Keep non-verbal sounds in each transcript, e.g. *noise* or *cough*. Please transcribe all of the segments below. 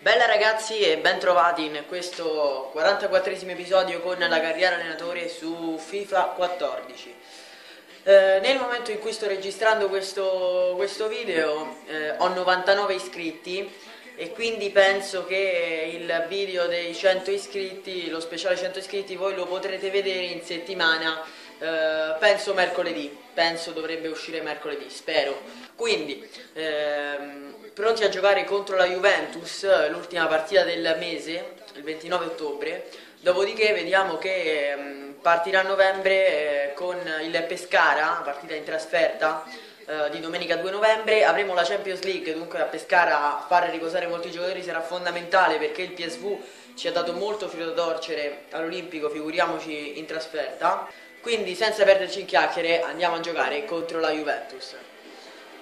Bella ragazzi e ben trovati in questo 44 episodio con la carriera allenatore su FIFA 14. Eh, nel momento in cui sto registrando questo, questo video eh, ho 99 iscritti e quindi penso che il video dei 100 iscritti, lo speciale 100 iscritti, voi lo potrete vedere in settimana, eh, penso mercoledì, penso dovrebbe uscire mercoledì, spero. Quindi, ehm, pronti a giocare contro la Juventus, l'ultima partita del mese, il 29 ottobre, dopodiché vediamo che ehm, partirà a novembre eh, con il Pescara, partita in trasferta, eh, di domenica 2 novembre, avremo la Champions League, dunque a Pescara fare riposare molti giocatori sarà fondamentale perché il PSV ci ha dato molto filo da torcere all'Olimpico, figuriamoci in trasferta. Quindi senza perderci in chiacchiere andiamo a giocare contro la Juventus.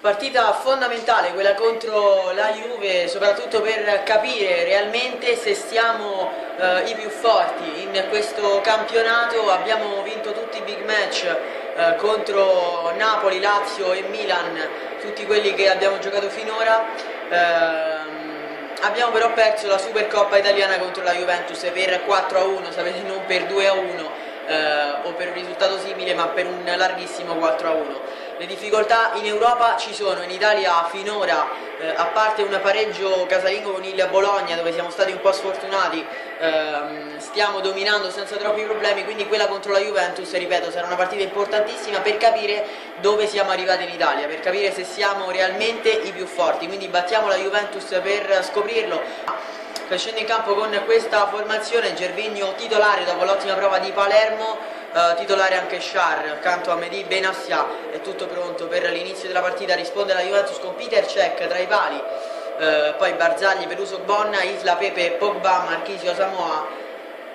Partita fondamentale quella contro la Juve, soprattutto per capire realmente se siamo eh, i più forti in questo campionato. Abbiamo vinto tutti i big match eh, contro Napoli, Lazio e Milan, tutti quelli che abbiamo giocato finora. Eh, abbiamo però perso la Supercoppa italiana contro la Juventus per 4 a 1, sapete non per 2 a 1 eh, o per un risultato simile ma per un larghissimo 4 a 1. Le difficoltà in Europa ci sono, in Italia finora, eh, a parte un pareggio casalingo con il Bologna dove siamo stati un po' sfortunati, ehm, stiamo dominando senza troppi problemi, quindi quella contro la Juventus, ripeto, sarà una partita importantissima per capire dove siamo arrivati in Italia, per capire se siamo realmente i più forti, quindi battiamo la Juventus per scoprirlo. Scende in campo con questa formazione Gervigno titolare dopo l'ottima prova di Palermo Uh, titolare anche Char, accanto a Mehdi Benassia è tutto pronto per l'inizio della partita, risponde la Juventus con Peter Cech tra i pali, uh, poi Barzagli, Peruso Bonna, Isla, Pepe, Pogba, Marchisio, Samoa,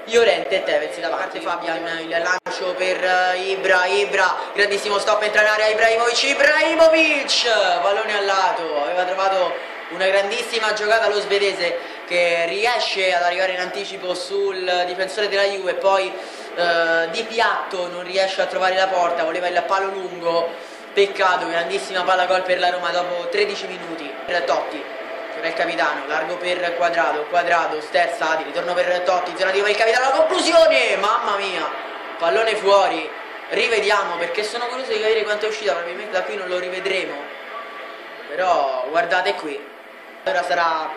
Iorente e Tevez davanti. Fabian, il lancio per uh, Ibra, Ibra, grandissimo stop entra in area Ibrahimovic, Ibrahimovic, pallone al lato, aveva trovato una grandissima giocata lo svedese che riesce ad arrivare in anticipo sul difensore della Juve poi eh, di piatto non riesce a trovare la porta, voleva il palo lungo, peccato, grandissima palla gol per la Roma dopo 13 minuti, per Totti, era il capitano, largo per Quadrado, Quadrado, sterzati, ritorno per Totti, zona di il capitano, la conclusione, mamma mia, pallone fuori, rivediamo perché sono curioso di capire quanto è uscita, probabilmente da qui non lo rivedremo, però guardate qui, ora sarà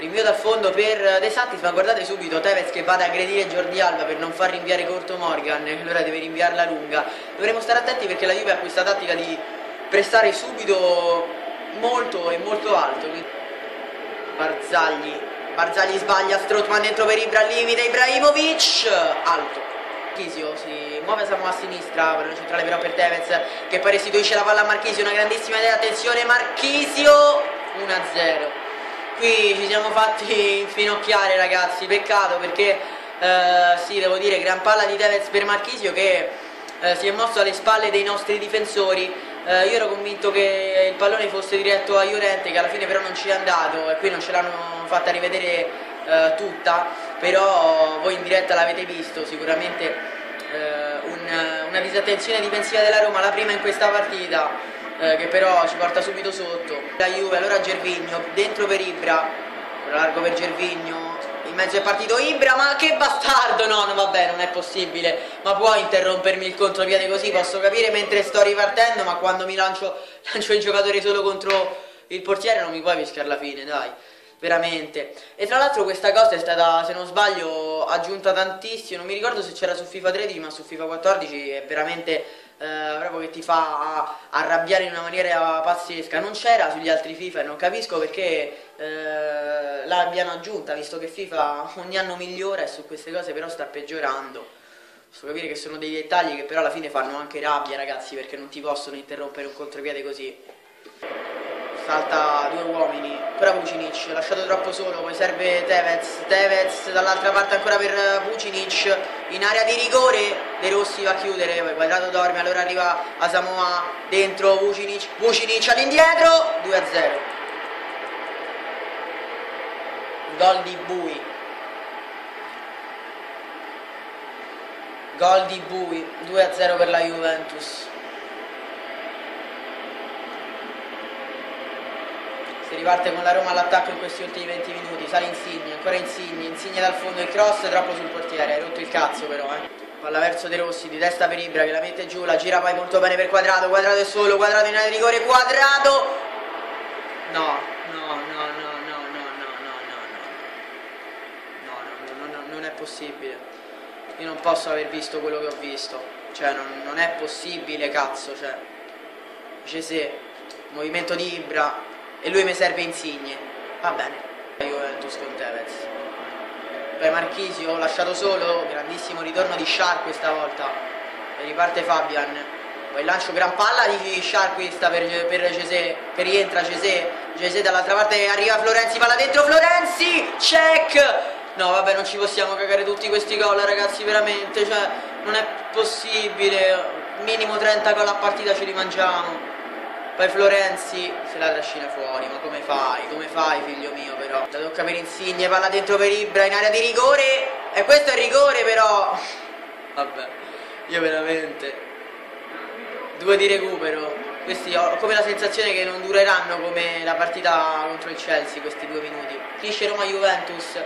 rinvio dal fondo per De Santis ma guardate subito Tevez che va ad aggredire Jordi Alba per non far rinviare corto Morgan. *laughs* Allora deve rinviarla lunga. Dovremo stare attenti perché la Juve ha questa tattica di prestare subito molto e molto alto. Barzagli Barzagli sbaglia Strootman dentro per Ibra al limite Ibrahimovic alto. Marchisio si muove Samu a sinistra per centrale però per Tevez che poi restituisce la palla a Marchisio una grandissima idea attenzione Marchisio 1-0 qui ci siamo fatti infinocchiare ragazzi, peccato perché eh, sì, devo dire, gran palla di Tevez per Marchisio che eh, si è mosso alle spalle dei nostri difensori. Eh, io ero convinto che il pallone fosse diretto a Iorente, che alla fine però non ci è andato e qui non ce l'hanno fatta rivedere eh, tutta, però voi in diretta l'avete visto, sicuramente eh, un, una disattenzione difensiva della Roma, la prima in questa partita eh, che però ci porta subito sotto. La Juve, allora Gervigno, dentro per Ibra, largo per Gervigno, in mezzo è partito Ibra, ma che bastardo! No, no vabbè, non è possibile, ma puoi interrompermi il contropiede così, posso capire mentre sto ripartendo, ma quando mi lancio, *laughs* lancio il giocatore solo contro il portiere non mi puoi fischiare la fine, dai veramente. E tra l'altro questa cosa è stata, se non sbaglio, aggiunta tantissimo, non mi ricordo se c'era su FIFA 13, ma su FIFA 14 è veramente eh, proprio che ti fa arrabbiare in una maniera pazzesca. Non c'era sugli altri FIFA e non capisco perché eh, l'abbiano aggiunta, visto che FIFA ogni anno migliora e su queste cose però sta peggiorando. Posso capire che sono dei dettagli che però alla fine fanno anche rabbia ragazzi perché non ti possono interrompere un contropiede così salta due uomini, però Vucinic lasciato troppo solo, poi serve Tevez, Tevez dall'altra parte ancora per Vucinic, in area di rigore, De Rossi va a chiudere, poi Quadrato dorme, allora arriva Asamoa dentro Vucinic, Vucinic all'indietro, 2-0. Gol di Bui. Gol di Bui, 2-0 per la Juventus. Si riparte con la Roma all'attacco in questi ultimi 20 minuti, sale Insigne, ancora Insigne, Insigne dal fondo, il cross troppo sul portiere, hai rotto il cazzo però eh. Palla verso De Rossi, di testa per Ibra che la mette giù, la gira poi molto bene per Quadrato, Quadrato è solo, Quadrato in area di rigore, Quadrato! No, no, no, no, no, no, no, no, no, no, no, no, no, non è possibile. Io non posso aver visto quello che ho visto, cioè non, non è possibile, cazzo, cioè. Gesè, movimento di Ibra e lui mi serve Insigne. Va bene, Juventus con Tevez. Poi Marchisio lasciato solo, grandissimo ritorno di Sharp questa volta, e riparte Fabian, poi lancio gran palla di Sharpista per, per Cesè, che rientra Cesè, Cesè dall'altra parte. Arriva Florenzi, palla dentro. Florenzi, check! No vabbè non ci possiamo cagare tutti questi gol ragazzi veramente, cioè non è possibile, minimo 30 gol a partita ce li mangiamo. Poi Florenzi se la trascina fuori, ma come fai? Come fai figlio mio però? La tocca per Insigne, palla dentro per Ibra in area di rigore e questo è rigore però. Vabbè, io veramente. Due di recupero. Questi ho come la sensazione che non dureranno come la partita contro il Chelsea questi due minuti. Finisce Roma Juventus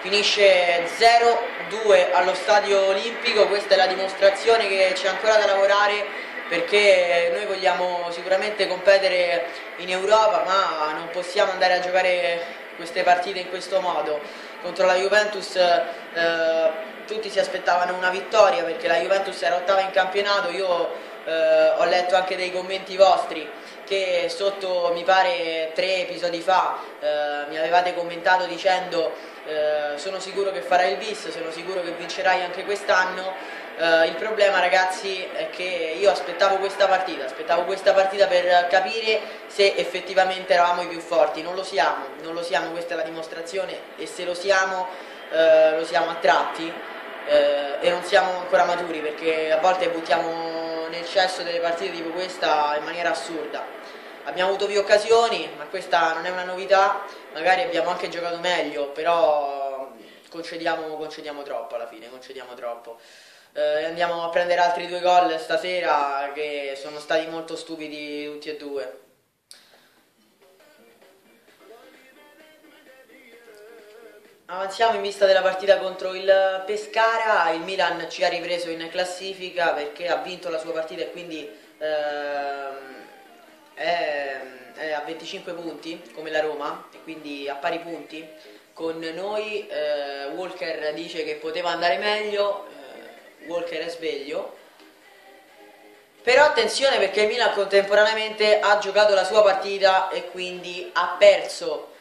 finisce 0-2 allo stadio olimpico, questa è la dimostrazione che c'è ancora da lavorare perché noi vogliamo sicuramente competere in Europa ma non possiamo andare a giocare queste partite in questo modo. Contro la Juventus eh, tutti si aspettavano una vittoria perché la Juventus era ottava in campionato. Io eh, ho letto anche dei commenti vostri che sotto mi pare tre episodi fa eh, mi avevate commentato dicendo eh, sono sicuro che farai il bis, sono sicuro che vincerai anche quest'anno Uh, il problema ragazzi è che io aspettavo questa partita, aspettavo questa partita per capire se effettivamente eravamo i più forti, non lo siamo, non lo siamo, questa è la dimostrazione. E se lo siamo uh, lo siamo a tratti uh, e non siamo ancora maturi perché a volte buttiamo nel cesso delle partite tipo questa in maniera assurda. Abbiamo avuto più occasioni, ma questa non è una novità, magari abbiamo anche giocato meglio, però concediamo, concediamo troppo alla fine, concediamo troppo eh, andiamo a prendere altri due gol stasera che sono stati molto stupidi tutti e due. Avanziamo in vista della partita contro il Pescara, il Milan ci ha ripreso in classifica perché ha vinto la sua partita e quindi ehm, è, è, a 25 punti come la Roma e quindi a pari punti con noi. Eh, Walker dice che poteva andare meglio, Walker è sveglio. Però attenzione perché il Milan contemporaneamente ha giocato la sua partita e quindi ha perso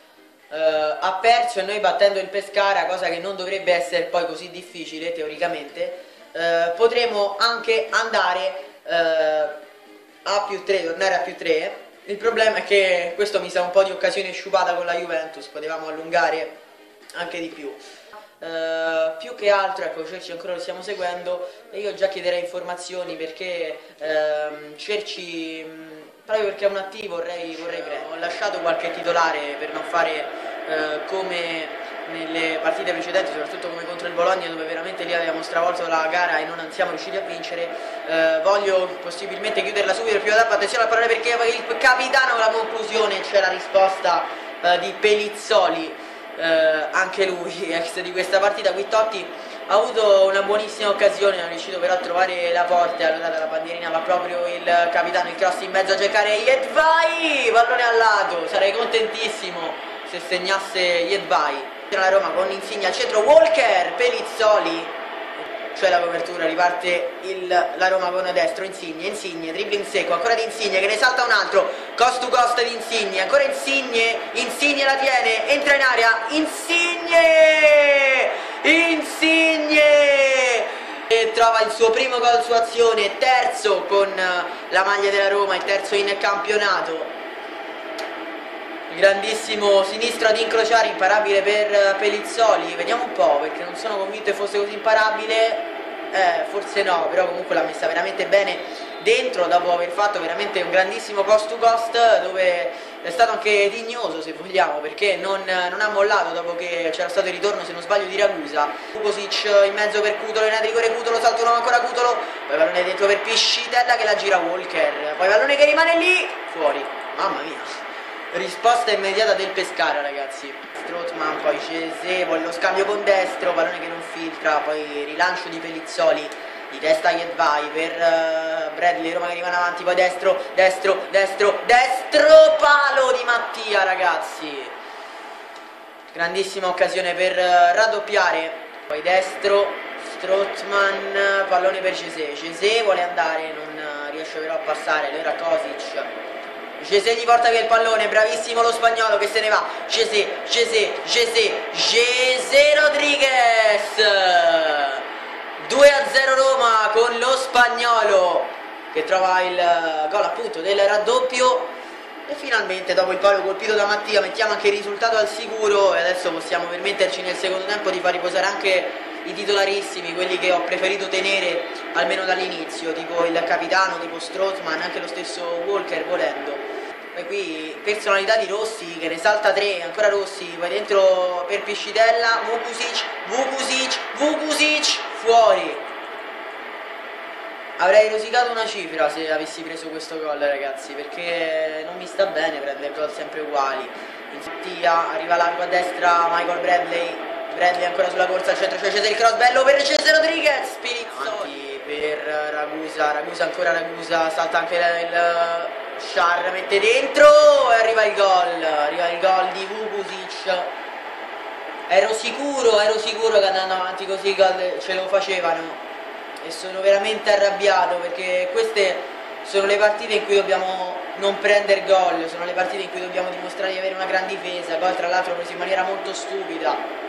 uh, ha perso e noi battendo il Pescara cosa che non dovrebbe essere poi così difficile teoricamente uh, potremo anche andare uh, a più 3 tornare a più 3 il problema è che questo mi sa un po' di occasione sciupata con la Juventus potevamo allungare anche di più Uh, più che altro, ecco, Cerci ancora lo stiamo seguendo e io già chiederei informazioni perché uh, Cerci, proprio perché è un attivo vorrei, vorrei. Ho lasciato qualche titolare per non fare uh, come nelle partite precedenti, soprattutto come contro il Bologna dove veramente lì abbiamo stravolto la gara e non siamo riusciti a vincere. Eh, voglio possibilmente chiuderla subito, prima tappa, attenzione a parole perché il capitano la conclusione c'è la risposta di Pelizzoli eh, anche lui, *laughs* ex di questa partita, Guittotti ha avuto una buonissima occasione, non è riuscito però a trovare la porta, allora dalla bandierina va proprio il capitano, il cross in mezzo a cercare Yedvai, pallone al lato, sarei contentissimo se segnasse Yedvai. La Roma con Insigne al centro, Walker, Pelizzoli, cioè la copertura, riparte il, la Roma con destro, Insigne, Insigne, dribbling secco, ancora di Insigne che ne salta un altro, cost to cost di Insigne, ancora Insigne, Insigne la tiene, entra in aria, Insigne, Insigne! E trova il suo primo gol su azione, terzo con la maglia della Roma, il terzo in campionato. Grandissimo sinistro ad incrociare, imparabile per Pelizzoli, vediamo un po' perché non sono convinto che fosse così imparabile, eh, forse no, però comunque l'ha messa veramente bene dentro dopo aver fatto veramente un grandissimo cost to cost dove è stato anche dignoso se vogliamo perché non, non ha mollato dopo che c'era stato il ritorno se non sbaglio di Ragusa. Kukosic in mezzo per Cutolo in rigore Cutolo salto nuovo ancora Cutolo poi pallone dentro per Piscitella che la gira Walker. Poi pallone che rimane lì fuori. Mamma mia risposta immediata del Pescara ragazzi. Strootman poi Cese poi lo scambio con destro pallone che non filtra poi rilancio di Pellizzoli di testa Yedvai per uh, Bradley Roma che rimane avanti poi destro destro destro destro palo di Mattia ragazzi. Grandissima occasione per uh, raddoppiare. Poi destro Strootman pallone per Cese Cese vuole andare non uh, riesce però a passare allora Kosic Gese gli porta via il pallone, bravissimo lo spagnolo che se ne va. Gese, Gese, Gese, Gese Rodriguez. 2 a 0 Roma con lo spagnolo che trova il gol appunto del raddoppio. E finalmente dopo il palo colpito da Mattia mettiamo anche il risultato al sicuro e adesso possiamo permetterci nel secondo tempo di far riposare anche i titolarissimi, quelli che ho preferito tenere almeno dall'inizio, tipo il capitano, tipo Strothman, anche lo stesso Walker volendo. E qui personalità di Rossi che ne salta 3, ancora Rossi, poi dentro per Piscitella, Vukusic, Vukusic, Vukusic, fuori. Avrei rosicato una cifra se avessi preso questo gol ragazzi, perché non mi sta bene prendere gol sempre uguali. Infatti arriva largo a destra Michael Bradley, Bradley ancora sulla corsa al centro, Cesare il cross, bello per Cesare Rodriguez, Spirizzoli per Ragusa, Ragusa ancora Ragusa, salta anche il Shar mette dentro e arriva il gol, arriva il gol di Vukusic. Ero sicuro, ero sicuro che andando avanti così i gol ce lo facevano e sono veramente arrabbiato perché queste sono le partite in cui dobbiamo non prendere gol, sono le partite in cui dobbiamo dimostrare di avere una gran difesa, gol tra l'altro preso in maniera molto stupida.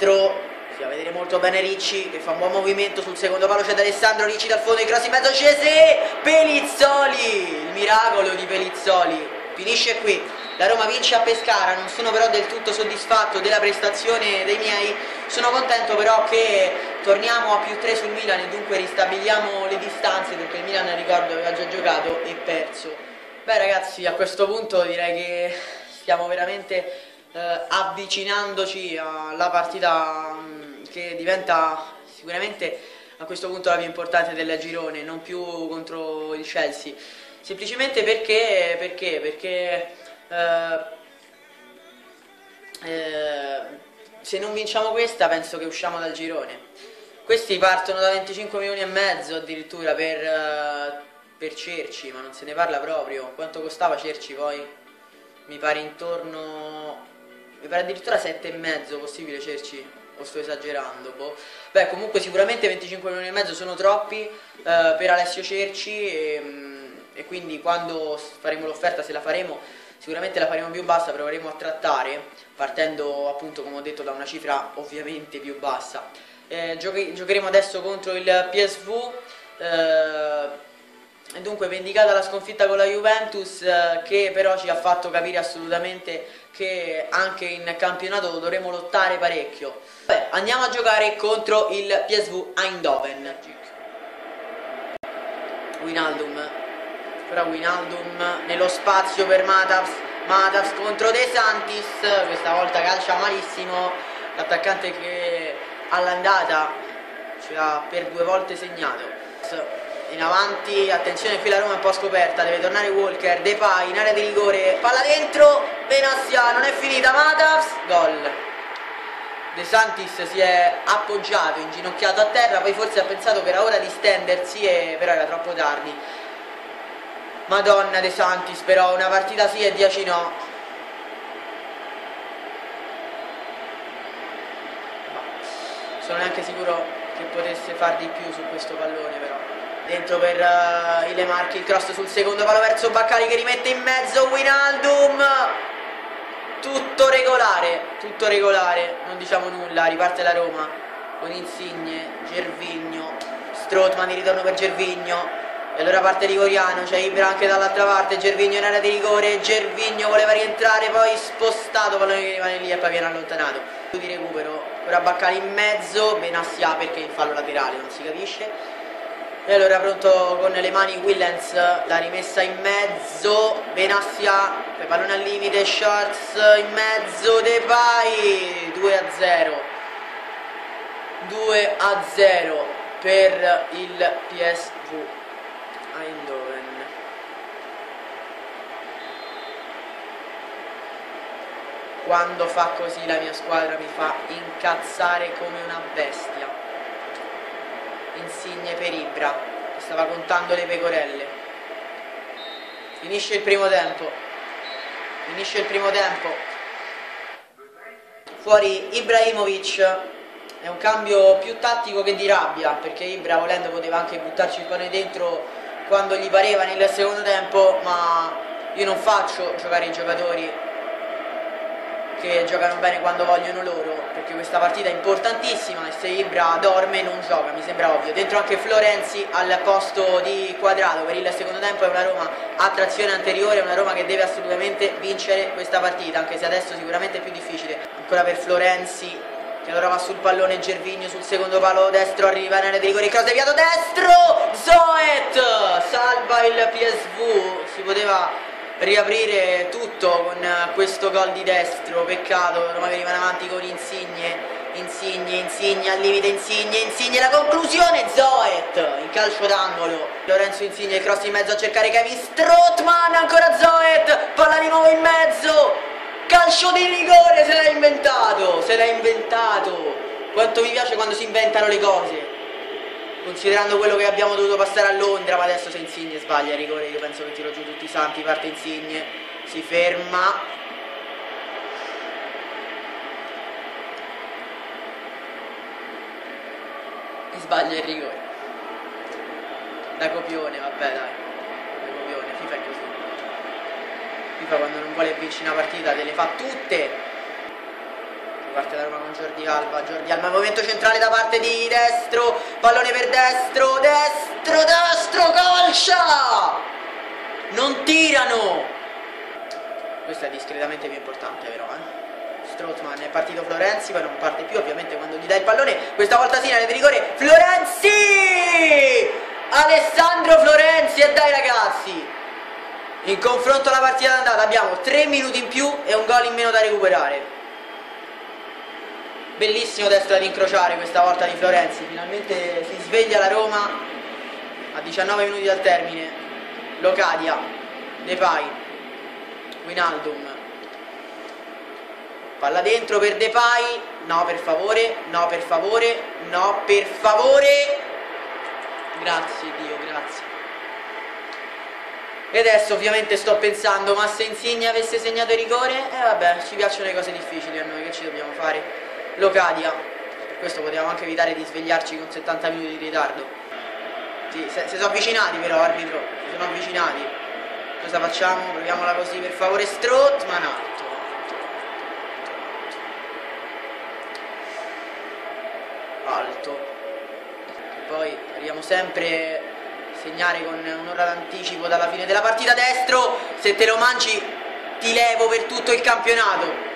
Tro si a vedere molto bene Ricci che fa un buon movimento sul secondo palo c'è Alessandro Ricci dal fondo, i cross in mezzo Cese, Pelizzoli, il miracolo di Pelizzoli, finisce qui, la Roma vince a Pescara, non sono però del tutto soddisfatto della prestazione dei miei, sono contento però che torniamo a più 3 sul Milan e dunque ristabiliamo le distanze perché il Milan ricordo aveva già giocato e perso. Beh ragazzi a questo punto direi che stiamo veramente eh, avvicinandoci alla partita mh, che diventa sicuramente a questo punto la più importante del girone, non più contro il Chelsea, semplicemente perché, perché, perché eh, eh, se non vinciamo questa penso che usciamo dal girone. Questi partono da 25 milioni e mezzo addirittura per, eh, per Cerci, ma non se ne parla proprio. Quanto costava Cerci poi? Mi pare intorno mi pare addirittura 7,5 possibile Cerci o sto esagerando boh. beh comunque sicuramente 25 milioni e mezzo sono troppi eh, per Alessio Cerci e, mm, e quindi quando faremo l'offerta se la faremo sicuramente la faremo più bassa proveremo a trattare partendo appunto come ho detto da una cifra ovviamente più bassa eh, giochi giocheremo adesso contro il PSV eh, dunque vendicata la sconfitta con la Juventus eh, che però ci ha fatto capire assolutamente che anche in campionato dovremo lottare parecchio. Beh, andiamo a giocare contro il PSV Eindhoven. Winaldum, ora Winaldum nello spazio per Matavs, Matavs contro De Santis, questa volta calcia malissimo, l'attaccante che all'andata ci ha per due volte segnato in avanti, attenzione qui la Roma è un po' scoperta, deve tornare Walker, Depay in area di rigore, palla dentro, Benassia, non è finita, Matavs, gol. De Santis si è appoggiato, inginocchiato a terra, poi forse ha pensato che era ora di stendersi, e però era troppo tardi. Madonna De Santis, però una partita sì e 10 no. Sono neanche sicuro che potesse far di più su questo pallone però dentro per uh, il Marchi il cross sul secondo palo verso Baccali che rimette in mezzo Winaldum tutto regolare tutto regolare non diciamo nulla riparte la Roma con Insigne Gervigno Strootman di ritorno per Gervigno. E allora parte Rigoriano c'è Ibra anche dall'altra parte Gervigno in area di rigore Gervigno voleva rientrare poi spostato pallone che rimane lì e poi viene allontanato. Di recupero ora Baccali in mezzo Benassia perché il fallo laterale non si capisce e allora pronto con le mani Willens, la rimessa in mezzo, Benassia, poi pallone al limite, Shorts in mezzo, Depay, 2 a 0. 2 a 0 per il PSV Eindhoven. quando fa così la mia squadra mi fa incazzare come una bestia. Insigne per Ibra, che stava contando le pecorelle. Finisce il primo tempo. Finisce il primo tempo. Fuori Ibrahimovic. È un cambio più tattico che di rabbia, perché Ibra volendo poteva anche buttarci il pane dentro quando gli pareva nel secondo tempo, ma io non faccio giocare i giocatori che giocano bene quando vogliono loro, perché questa partita è importantissima e se Ibra dorme non gioca, mi sembra ovvio. Dentro anche Florenzi al posto di Quadrato per il secondo tempo è una Roma a trazione anteriore, una Roma che deve assolutamente vincere questa partita, anche se adesso sicuramente è più difficile. Ancora per Florenzi che allora va sul pallone Gervigno sul secondo palo destro arriva in area di cross deviato destro Zoet salva il PSV si poteva riaprire tutto con questo gol di destro, peccato, Roma rimane avanti con Insigne, Insigne, Insigne, al limite Insigne, Insigne, la conclusione, Zoet, in calcio d'angolo, Lorenzo Insigne, cross in mezzo a cercare Kevin Strootman, ancora Zoet, palla di nuovo in mezzo, calcio di rigore, se l'ha inventato, se l'ha inventato, quanto mi piace quando si inventano le cose considerando quello che abbiamo dovuto passare a Londra, ma adesso se Insigne sbaglia rigore, io penso che tiro giù tutti i santi, parte Insigne, si ferma. E sbaglia il rigore. Da copione, vabbè dai. Da copione, FIFA è così. FIFA quando non vuole vincere una partita te le fa tutte parte da Roma con Giordi Alba, Giordi Alba, movimento centrale da parte di destro, pallone per destro, destro, destro, calcia! Non tirano! Questo è discretamente più importante però, eh? Strootman è partito Florenzi, poi non parte più ovviamente quando gli dai il pallone, questa volta sì, in di rigore, Florenzi! Alessandro Florenzi e dai ragazzi! In confronto alla partita d'andata abbiamo 3 minuti in più e un gol in meno da recuperare bellissimo destro ad incrociare questa volta di Florenzi. Finalmente si sveglia la Roma a 19 minuti dal termine. Locadia Depay Winaldum palla dentro per Depay. No per favore. No per favore. No per favore. Grazie Dio grazie. E adesso ovviamente sto pensando ma se Insigne avesse segnato il rigore e eh, vabbè ci piacciono le cose difficili a noi che ci dobbiamo fare Locadia, questo potevamo anche evitare di svegliarci con 70 minuti di ritardo. Sì, si sono avvicinati però arbitro, si sono avvicinati. Cosa facciamo? Proviamola così per favore Strottman alto. Alto. E poi arriviamo sempre a segnare con un'ora d'anticipo dalla fine della partita destro. Se te lo mangi ti levo per tutto il campionato.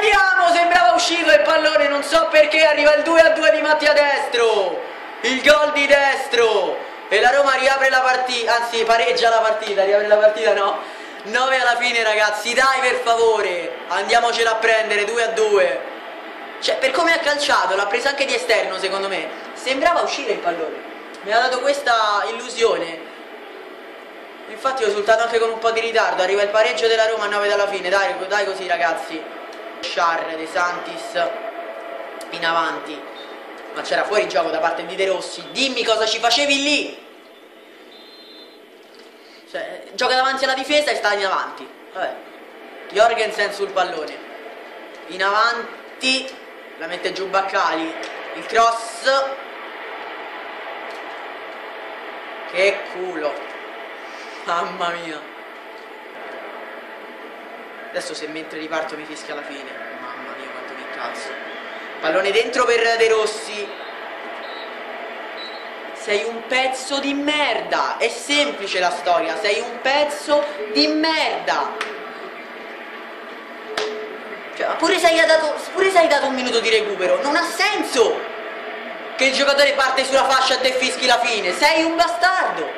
Andiamo, sembrava uscito il pallone, non so perché arriva il 2 a 2 di Mattia Destro. Il gol di Destro. E la Roma riapre la partita, anzi pareggia la partita, riapre la partita no. 9 alla fine ragazzi, dai per favore, andiamocela a prendere 2 a 2. Cioè, per come ha calciato, l'ha presa anche di esterno secondo me. Sembrava uscire il pallone. Mi ha dato questa illusione. Infatti ho risultato anche con un po' di ritardo, arriva il pareggio della Roma a 9 dalla fine, dai, dai così ragazzi. Char De Santis in avanti. Ma c'era fuori gioco da parte di De Rossi. Dimmi cosa ci facevi lì. Cioè, gioca davanti alla difesa e sta in avanti. Vabbè. Jorgensen sul pallone. In avanti la mette giù Baccali. Il cross. Che culo. Mamma mia Adesso se mentre riparto mi fischia alla fine. Mamma mia quanto mi incazzo. Pallone dentro per De Rossi. Sei un pezzo di merda. È semplice la storia. Sei un pezzo di merda. Cioè, pure se, hai dato, pure se hai dato un minuto di recupero, non ha senso che il giocatore parte sulla fascia e te fischi la fine. Sei un bastardo.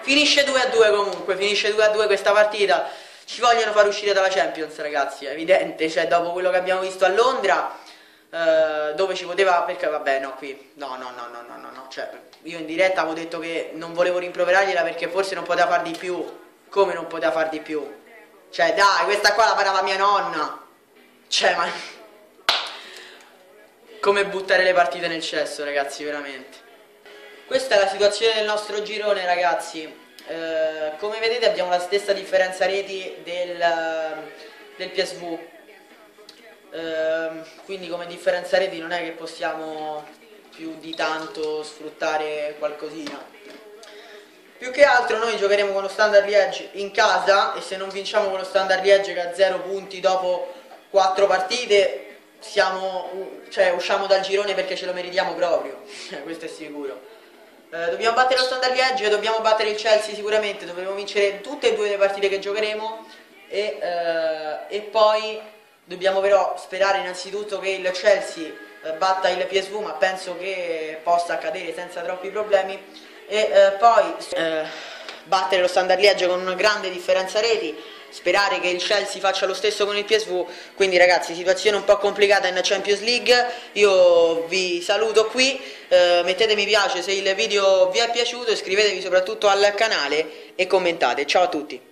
Finisce 2 a 2 comunque, finisce 2 a 2 questa partita ci vogliono far uscire dalla Champions ragazzi, è evidente, cioè dopo quello che abbiamo visto a Londra, eh, dove ci poteva, perché vabbè no qui, no no no no no no, no. cioè io in diretta avevo detto che non volevo rimproverargliela perché forse non poteva far di più, come non poteva far di più? Cioè, dai, questa qua la parava mia nonna. Cioè, ma... Come buttare le partite nel cesso, ragazzi, veramente. Questa è la situazione del nostro girone, ragazzi. Eh, come vedete abbiamo la stessa differenza reti del, del PSV. Eh, quindi come differenza reti non è che possiamo più di tanto sfruttare qualcosina. Più che altro noi giocheremo con lo Standard Liège in casa e se non vinciamo con lo Standard Liège che ha 0 punti dopo 4 partite siamo, cioè, usciamo dal girone perché ce lo meritiamo proprio, *laughs* questo è sicuro. Eh, dobbiamo battere lo Standard Liège, dobbiamo battere il Chelsea sicuramente, dovremo vincere tutte e due le partite che giocheremo. E, eh, e poi dobbiamo però sperare innanzitutto che il Chelsea eh, batta il PSV ma penso che possa accadere senza troppi problemi. E eh, poi battere lo Standard Liège con una grande differenza reti sperare che il Chelsea faccia lo stesso con il PSV quindi ragazzi situazione un po' complicata in Champions League. Io vi saluto qui. Eh, mettete mi piace se il video vi è piaciuto iscrivetevi soprattutto al canale e commentate. Ciao a tutti